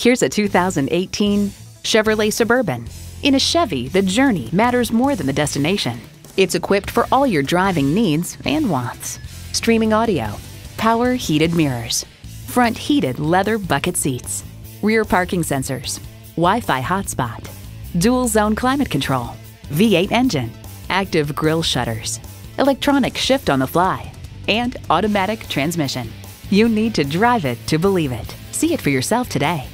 Here's a 2018 Chevrolet Suburban. In a Chevy, the journey matters more than the destination. It's equipped for all your driving needs and wants. Streaming audio, power heated mirrors, front heated leather bucket seats, rear parking sensors, Wi Fi hotspot, dual zone climate control, V8 engine, active grille shutters, electronic shift on the fly, and automatic transmission. You need to drive it to believe it. See it for yourself today.